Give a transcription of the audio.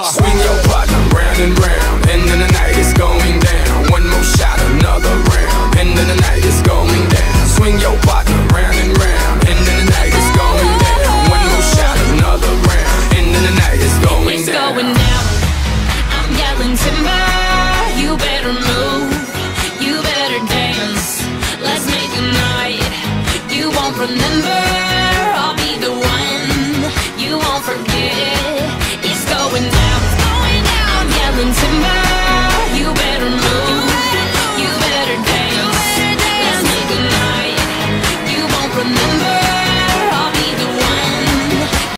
Swing your partner round and round.